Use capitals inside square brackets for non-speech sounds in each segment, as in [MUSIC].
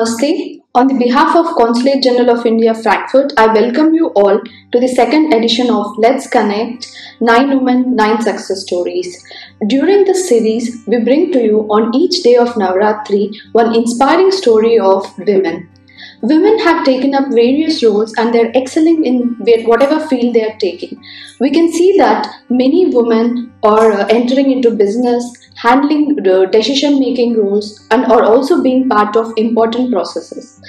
Namaste. On the behalf of Consulate General of India, Frankfurt, I welcome you all to the second edition of Let's Connect 9 Women, 9 Success Stories. During this series, we bring to you on each day of Navratri one inspiring story of women. Women have taken up various roles and they're excelling in whatever field they are taking. We can see that many women are uh, entering into business, handling decision making roles, and are also being part of important processes.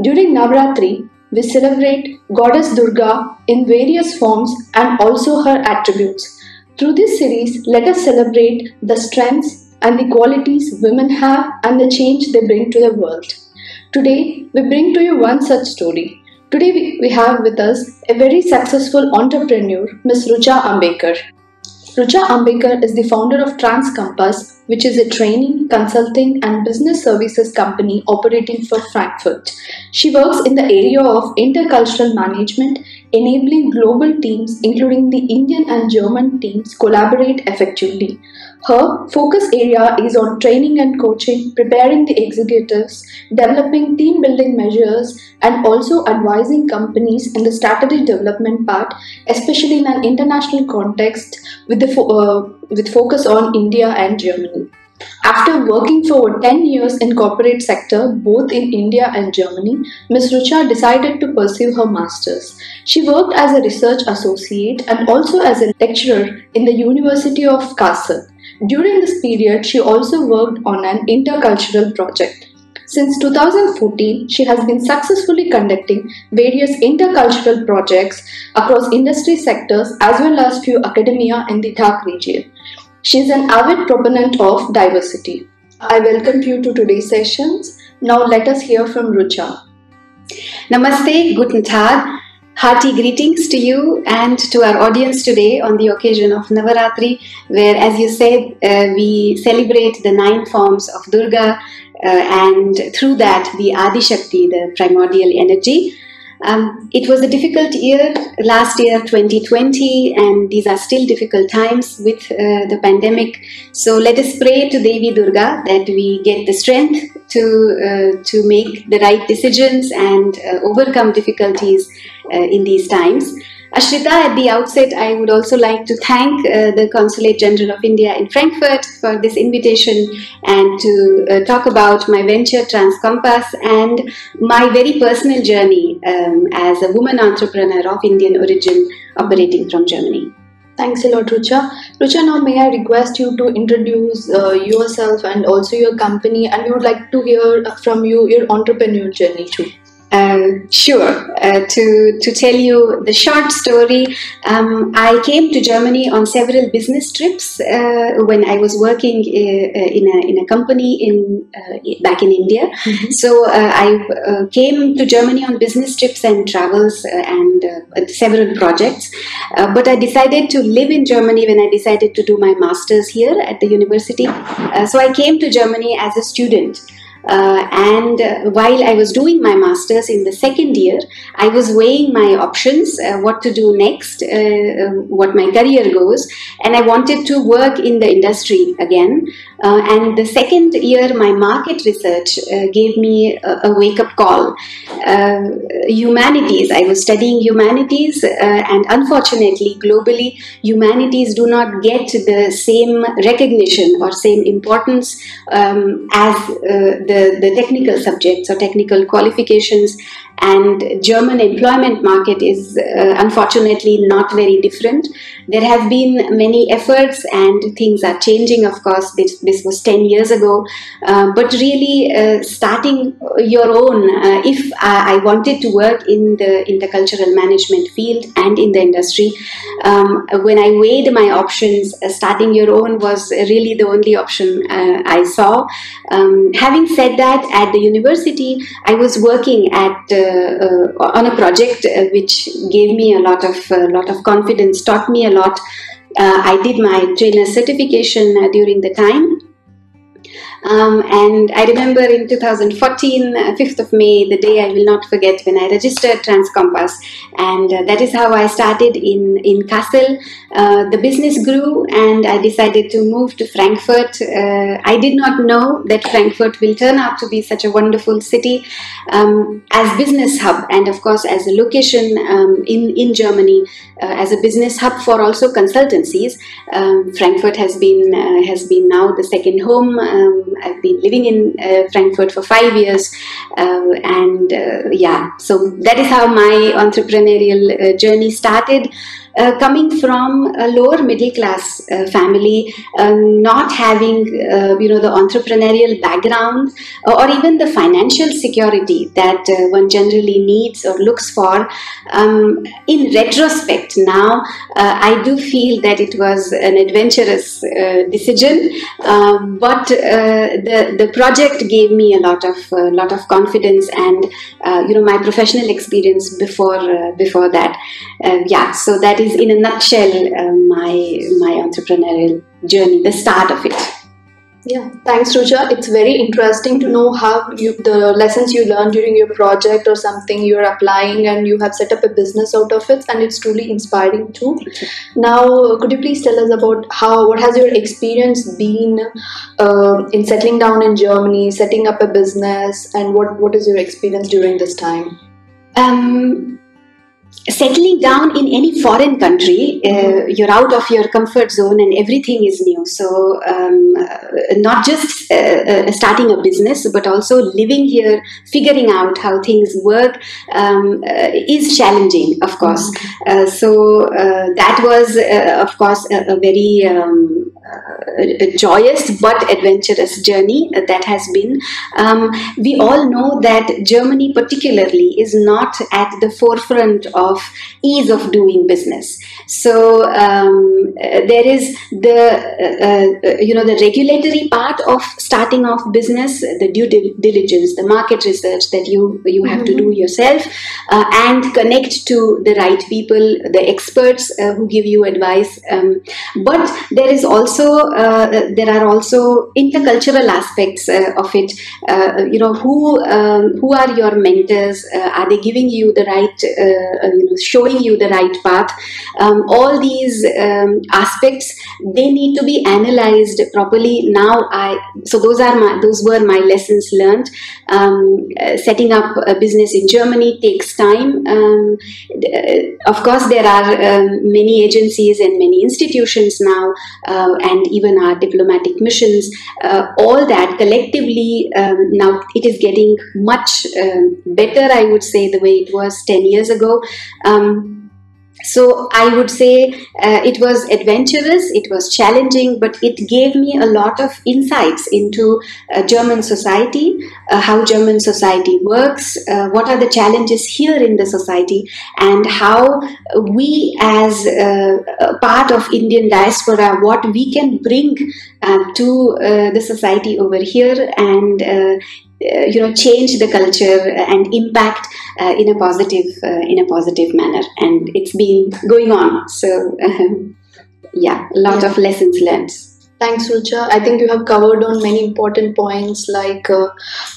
During Navratri, we celebrate Goddess Durga in various forms and also her attributes. Through this series, let us celebrate the strengths and the qualities women have and the change they bring to the world. Today, we bring to you one such story. Today, we have with us a very successful entrepreneur, Ms. Rucha Ambekar. Rucha Ambekar is the founder of TransCompass, which is a training, consulting, and business services company operating for Frankfurt. She works in the area of intercultural management, enabling global teams, including the Indian and German teams, collaborate effectively. Her focus area is on training and coaching, preparing the executives, developing team building measures, and also advising companies in the strategy development part, especially in an international context with, the fo- uh, with focus on India and Germany. After working for over 10 years in corporate sector both in India and Germany, Ms. Rucha decided to pursue her masters. She worked as a research associate and also as a lecturer in the University of Kassel. During this period, she also worked on an intercultural project. Since 2014, she has been successfully conducting various intercultural projects across industry sectors as well as few academia in the DACH region. She is an avid proponent of diversity. I welcome you to today's sessions. Now let us hear from Rucha. Namaste, guten Tag. Hearty greetings to you and to our audience today on the occasion of Navaratri, where, as you said, uh, we celebrate the nine forms of Durga and through that the Adi Shakti, the primordial energy. Um, it was a difficult year last year, 2020, and these are still difficult times with uh, the pandemic. So let us pray to Devi Durga that we get the strength to uh, to make the right decisions and uh, overcome difficulties uh, in these times. Ashrita, at the outset, I would also like to thank uh, the Consulate General of India in Frankfurt for this invitation and to uh, talk about my venture TransCompass and my very personal journey um, as a woman entrepreneur of Indian origin operating from Germany. Thanks a lot, Rucha. Rucha, now may I request you to introduce uh, yourself and also your company, and we would like to hear from you your entrepreneur journey too. Um, sure. Uh, to to tell you the short story, um, I came to Germany on several business trips uh, when I was working uh, uh in a in a company in uh, back in India. Mm-hmm. So uh, I came to Germany on business trips and travels and several projects. but I decided to live in Germany when I decided to do my masters here at the university. so I came to Germany as a student. Uh, and uh, while I was doing my master's in the second year, I was weighing my options, uh, what to do next, uh, uh, what my career goes, and I wanted to work in the industry again. Uh, and the second year, my market research gave me a, a wake up call. humanities, I was studying humanities, and unfortunately, globally, humanities do not get the same recognition or same importance um, as the the, the technical subjects or technical qualifications and German employment market is uh, unfortunately not very different. There have been many efforts and things are changing. Of course, this, this was 10 years ago, uh, but really uh, starting your own. Uh, if I, I, wanted to work in the intercultural management field and in the industry, um, when I weighed my options, uh, starting your own was really the only option uh, I saw. Um, having said that, at the university, I was working at on a project uh, which gave me a lot of uh, lot of confidence, taught me a lot. I did my trainer certification during the time Um, and I remember in 2014, uh, 5th of May, the day I will not forget when I registered Transcompass. And uh, that is how I started in, in Kassel. Uh, the business grew and I decided to move to Frankfurt. Uh, I did not know that Frankfurt will turn out to be such a wonderful city um, as business hub and of course as a location um, in, in Germany uh, as a business hub for also consultancies. Um, Frankfurt has been, uh, has been now the second home um, I've been living in uh, Frankfurt for five years, uh, and uh, yeah, so that is how my entrepreneurial uh, journey started uh, coming from a lower middle class uh, family, uh, not having uh, you know the entrepreneurial background or even the financial security that uh, one generally needs or looks for. Um, in retrospect, now uh, I do feel that it was an adventurous decision, um, but the the project gave me a lot of lot of confidence and you know my professional experience before before that. yeah, so that is in a nutshell uh, my my entrepreneurial journey, the start of it. Yeah, thanks, Rucha. It's very interesting to know how you, the lessons you learned during your project or something you're applying and you have set up a business out of it, and it's truly inspiring too. Now, could you please tell us about how what has your experience been uh, in settling down in Germany, setting up a business, and what what is your experience during this time? Um, settling down in any foreign country, uh, you're out of your comfort zone and everything is new. So, um, uh, not just uh, uh starting a business, but also living here, figuring out how things work um, uh, is challenging, of course. Mm-hmm. Uh, so, that was, of course, a, a very um, a joyous but adventurous journey that has been. Um, we all know that Germany, particularly, is not at the forefront of ease of doing business. So um, there is the uh, uh, you know the regulatory part of starting off business, the due diligence, the market research that you you have mm-hmm. to do yourself, uh, and connect to the right people, the experts uh, who give you advice. Um, but there is also uh, there are also intercultural aspects uh, of it. you know who um, who are your mentors? are they giving you the right you know showing you the right path? Um, all these um, aspects they need to be analyzed properly. Now I so those are my those were my lessons learned. Um, uh, setting up a business in Germany takes time. Um, of course, there are um, many agencies and many institutions now, uh, and even our diplomatic missions. Uh, all that collectively um, now it is getting much better. I would say the way it was ten years ago. Um, so I would say uh, it was adventurous, it was challenging, but it gave me a lot of insights into uh, German society, uh, how German society works, uh, what are the challenges here in the society, and how we, as uh, a part of Indian diaspora, what we can bring uh, to the society over here and you know change the culture and impact uh, in a positive uh, in a positive manner. And it's been going on. So [LAUGHS] yeah a lot yeah. of lessons learned Thanks, Rucha. I think you have covered on many important points like uh,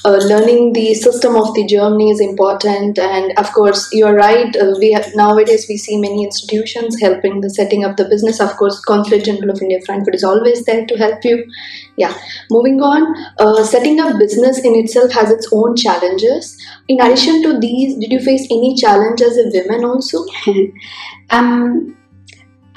uh, learning the system of the Germany is important, and of course, you are right. Uh, we have, nowadays we see many institutions helping the setting up the business. Of course, Consulate General of India Frankfurt is always there to help you. Yeah. Moving on, uh, setting up business in itself has its own challenges. In addition to these, did you face any challenge as a woman also? [LAUGHS] um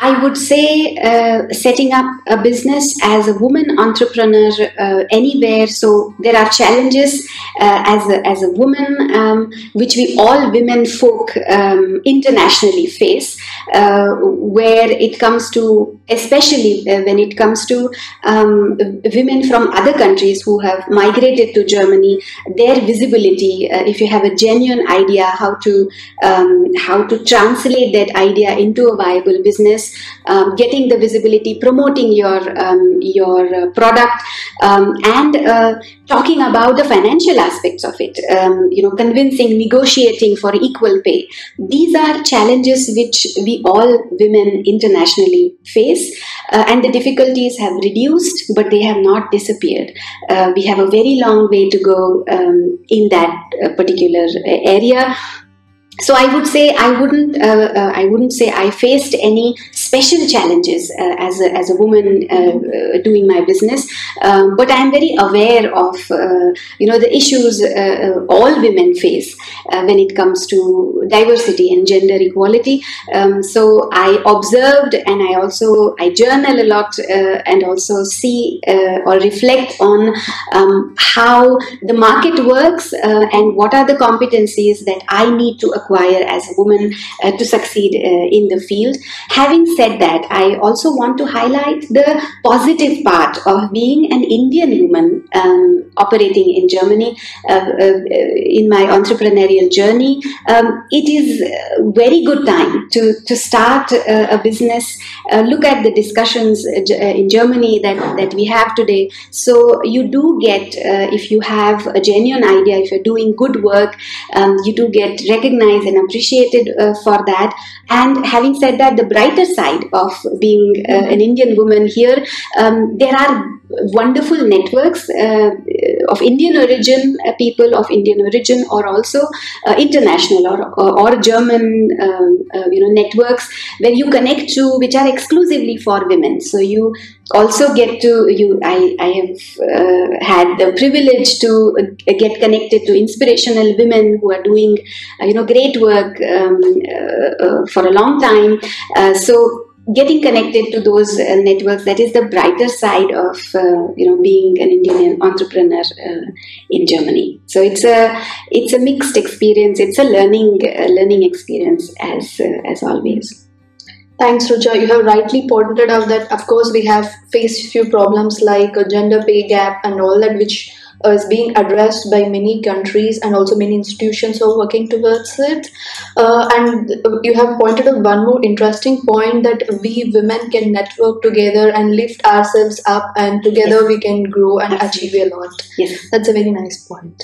I would say uh, setting up a business as a woman entrepreneur uh, anywhere. So there are challenges uh, as a, as a woman, um, which we all women folk um, internationally face, uh, where it comes to, especially uh, when it comes to um, women from other countries who have migrated to Germany, their visibility. Uh, if you have a genuine idea how to um, how to translate that idea into a viable business um, getting the visibility, promoting your um, your uh, product, um, and uh, talking about the financial aspects of it. Um, you know, convincing, negotiating for equal pay. These are challenges which we all women internationally face, uh, and the difficulties have reduced, but they have not disappeared. Uh, we have a very long way to go um, in that uh, particular area so i would say i wouldn't uh, uh, i wouldn't say i faced any special challenges uh, as, a, as a woman uh, uh, doing my business. Um, but i'm very aware of uh, you know the issues all women face when it comes to diversity and gender equality. Um, so i observed and i also i journal a lot and also see or reflect on um, how the market works and what are the competencies that i need to acquire as a woman uh, to succeed uh, in the field. Having said that, I also want to highlight the positive part of being an Indian woman um, operating in Germany uh, uh in my entrepreneurial journey. Um, it is a very good time to, to start uh, a business. Look at the discussions in Germany that, that we have today. So you do get, if you have a genuine idea, if you're doing good work, um, you do get recognized recognized and appreciated uh, for that. And having said that, the brighter side of being uh, an Indian woman here, um, there are wonderful networks uh, of Indian origin, uh, people of Indian origin, or also uh, international or, or, or German, um, uh, you know, networks where you connect to, which are exclusively for women. So you also get to you. I I have uh, had the privilege to uh, get connected to inspirational women who are doing, you know, great work um, for a long time. so getting connected to those uh, networks that is the brighter side of uh, you know being an indian entrepreneur uh, in germany. So it's a it's a mixed experience. It's a learning learning experience as uh, as always. Thanks, Rucha. You have rightly pointed out that, of course, we have faced few problems like a gender pay gap and all that, which is being addressed by many countries and also many institutions who are working towards it. Uh, and you have pointed out one more interesting point that we women can network together and lift ourselves up, and together yes. we can grow and achieve a lot. Yes, that's a very nice point.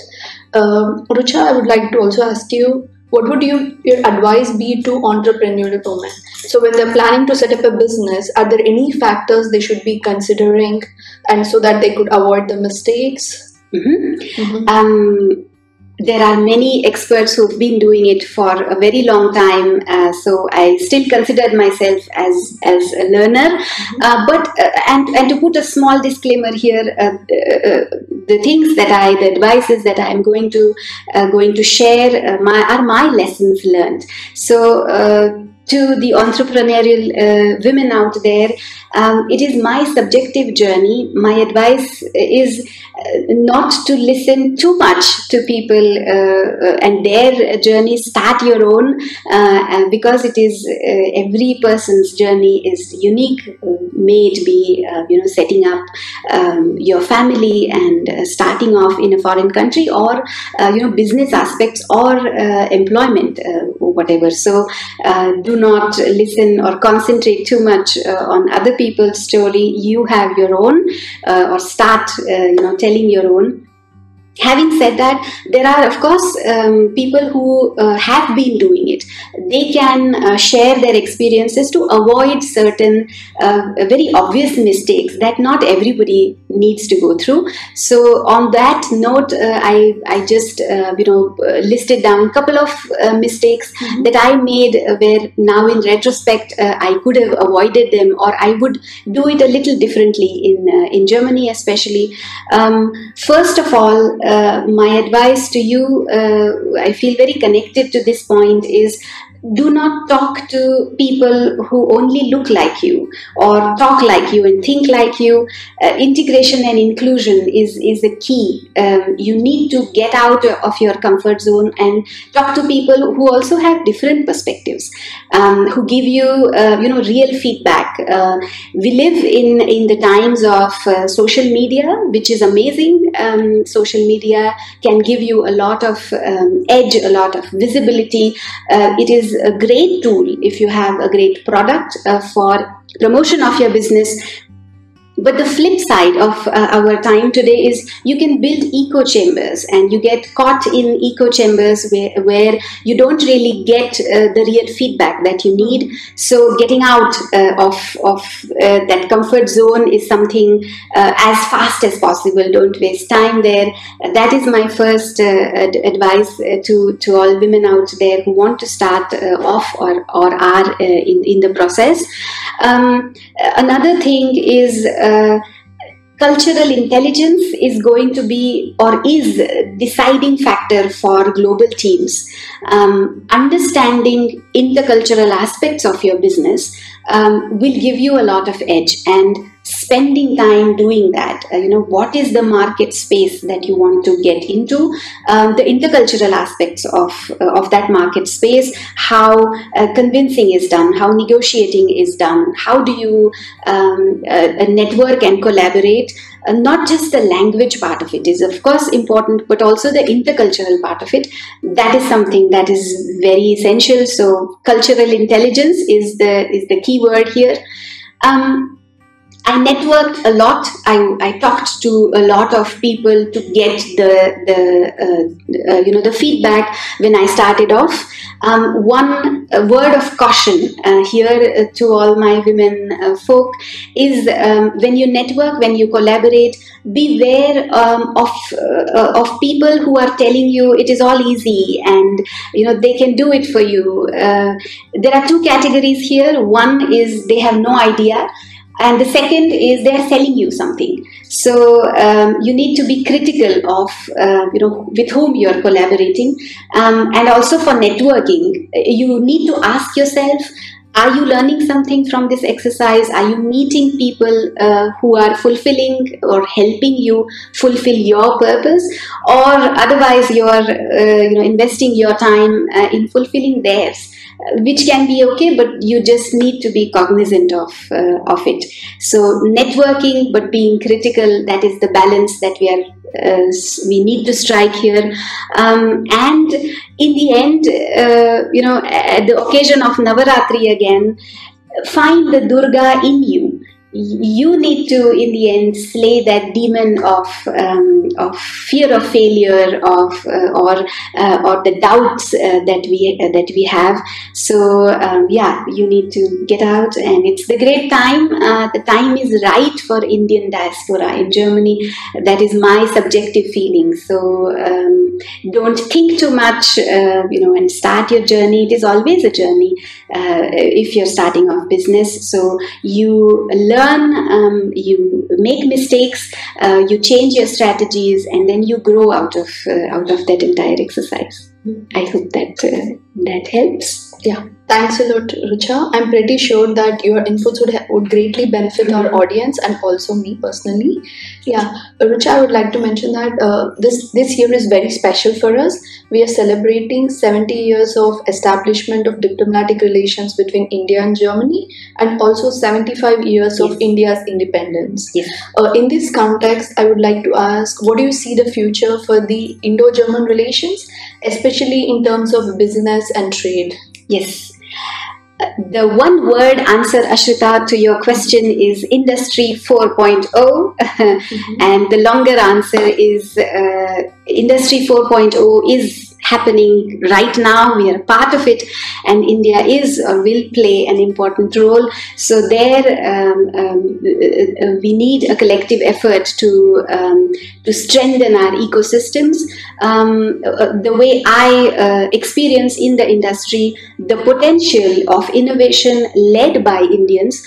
Um, Rucha, I would like to also ask you what would you, your advice be to entrepreneurial women so when they're planning to set up a business are there any factors they should be considering and so that they could avoid the mistakes Mm-hmm. Mm-hmm. Um, there are many experts who've been doing it for a very long time. Uh, so I still consider myself as as a learner. Mm-hmm. Uh, but uh, and and to put a small disclaimer here, uh, uh, the things that I, the advices that I am going to uh, going to share, my are my lessons learned. So to the entrepreneurial women out there, um, it is my subjective journey. My advice is uh, not to listen too much to people uh, uh and their journey. Start your own uh, uh because it is uh, every person's journey is unique. Uh, may it be you know setting up um, your family and starting off in a foreign country, or you know business aspects or employment, or whatever. So do not listen or concentrate too much on other people's story you have your own or start you know telling your own having said that there are of course um, people who uh, have been doing it. They can uh, share their experiences to avoid certain uh, very obvious mistakes that not everybody needs to go through. So on that note uh, i i just uh, you know uh, listed down a couple of mistakes mm-hmm. that i made where now in retrospect i could have avoided them or i would do it a little differently in in germany especially. Um, first of all uh, my advice to you, uh, I feel very connected to this point, is do not talk to people who only look like you or talk like you and think like you. Uh, integration and inclusion is, is the key. Um, you need to get out of your comfort zone and talk to people who also have different perspectives, um, who give you, uh, you know, real feedback. Uh, we live in, in the times of uh, social media, which is amazing. um, social media can give you a lot of um, edge, a lot of visibility. Uh, it is a great tool if you have a great product uh, for promotion of your business but the flip side of uh, our time today is you can build echo chambers and you get caught in echo chambers where, where you don't really get uh, the real feedback that you need. So getting out uh, of, of uh, that comfort zone is something uh, as fast as possible. Don't waste time there. that is my first uh, ad- advice to, to all women out there who want to start off or, or are in, in the process. Um, another thing is uh, cultural intelligence is going to be or is deciding factor for global teams. Um, understanding intercultural aspects of your business um, will give you a lot of edge. And spending time doing that. Uh, you know what is the market space that you want to get into? Um, the intercultural aspects of uh, of that market space how uh, convincing is done how negotiating is done how do you um, uh, network and collaborate? Uh, not just the language part of it is of course important but also the intercultural part of it. That is something that is very essential. So cultural intelligence is the is the key word here. Um, I networked a lot. I, I talked to a lot of people to get the the uh, uh, you know the feedback when I started off. Um, one word of caution uh, here uh, to all my women uh, folk is um, when you network, when you collaborate, beware um, of uh, of people who are telling you it is all easy and you know they can do it for you. there are two categories here. One is they have no idea and the second is they are selling you something. So um, you need to be critical of uh, you know with whom you are collaborating. Um, and also for networking you need to ask yourself are you learning something from this exercise? Are you meeting people uh, who are fulfilling or helping you fulfill your purpose? Or otherwise you are uh, you know investing your time uh, in fulfilling theirs which can be okay but you just need to be cognizant of uh, of it. So networking but being critical that is the balance that we are uh, we need to strike here. Um, and in the end uh, you know at the occasion of navaratri again find the durga in you you need to in the end slay that demon of um, of fear of failure of uh, or uh, or the doubts uh, that we uh, that we have. So um, yeah you need to get out and it's the great time. Uh, the time is right for indian diaspora in germany. That is my subjective feeling. So um, don't think too much uh, you know and start your journey. It is always a journey if you're starting off business. So you learn learn, um, you make mistakes, uh, you change your strategies, and then you grow out of uh, out of that entire exercise. I hope that uh, that helps. Yeah, thanks a lot, Richa. I'm pretty sure that your inputs would, would greatly benefit our audience and also me personally. Yeah, Richa, I would like to mention that uh, this this year is very special for us. We are celebrating 70 years of establishment of diplomatic relations between India and Germany, and also 75 years yes. of India's independence. Yes. Uh, in this context, I would like to ask, what do you see the future for the Indo-German relations, especially in terms of business and trade? Yes. The one word answer, Ashrita, to your question is Industry 4.0, [LAUGHS] mm-hmm. and the longer answer is uh, Industry 4.0 is happening right now. We are part of it, and India is or will play an important role. So there, um, um, uh, we need a collective effort to um, to strengthen our ecosystems. Um, uh, the way I uh, experience in the industry, the potential of innovation led by Indians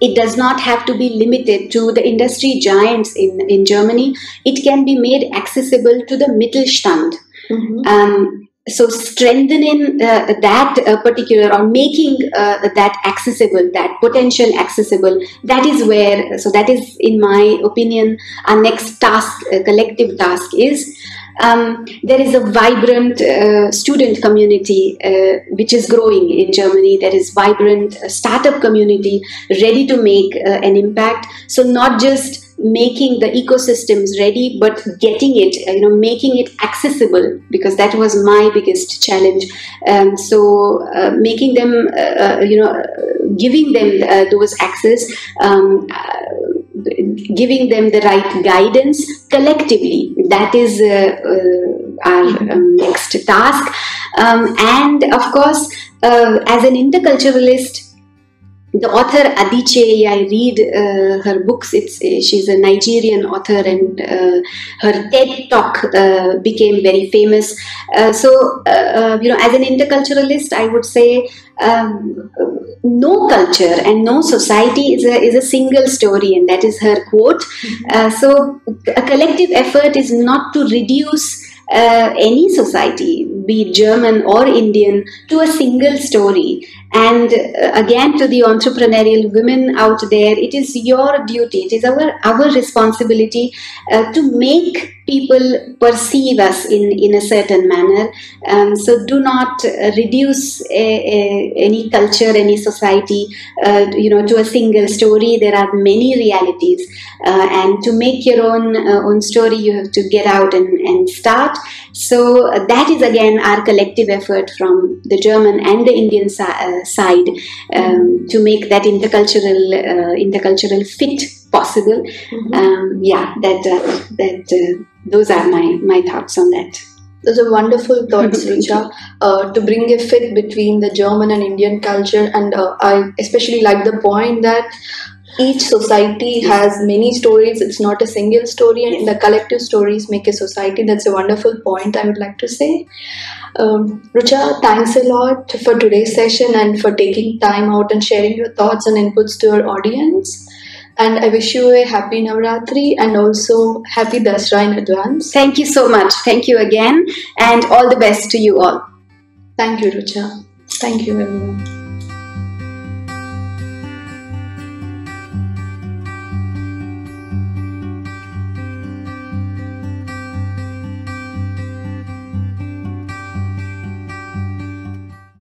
it does not have to be limited to the industry giants in, in Germany. It can be made accessible to the Mittelstand, Mm-hmm. Um, so strengthening uh, that uh, particular or making uh, that accessible that potential accessible that is where so that is in my opinion our next task collective task is um, there is a vibrant uh, student community uh, which is growing in Germany. There is vibrant uh, startup community ready to make an impact. So not just making the ecosystems ready, but getting it, you know, making it accessible because that was my biggest challenge. Um, so uh, making them, uh, uh you know, giving them uh, those access. Um, uh, giving them the right guidance collectively that is our um, next task um, and of course as an interculturalist the author Adichie, I read uh, her books. It's uh, she's a Nigerian author, and uh, her TED talk uh, became very famous. Uh, so, uh, you know, as an interculturalist, I would say um, no culture and no society is a is a single story, and that is her quote. Mm-hmm. so, a collective effort is not to reduce. any society, be it German or Indian, to a single story. And uh, again, to the entrepreneurial women out there, it is your duty, it is our, our responsibility uh, to make people perceive us in, in a certain manner. Um, so do not uh, reduce a, a, any culture, any society, uh, you know, to a single story. There are many realities, uh, and to make your own uh, own story, you have to get out and, and start. So uh, that is again our collective effort from the German and the Indian si- uh, side um, to make that intercultural intercultural fit possible. Mm-hmm. Um, yeah, that that those are my my thoughts on that those are wonderful thoughts [LAUGHS] Richa uh, to bring a fit between the German and Indian culture and uh, I especially like the point that each society has many stories it's not a single story and the collective stories make a society that's a wonderful point I would like to say um, Richa, thanks a lot for today's session and for taking time out and sharing your thoughts and inputs to our audience and I wish you a happy Navratri and also happy Dasra in advance. Thank you so much. Thank you again, and all the best to you all. Thank you, Rucha. Thank you, everyone.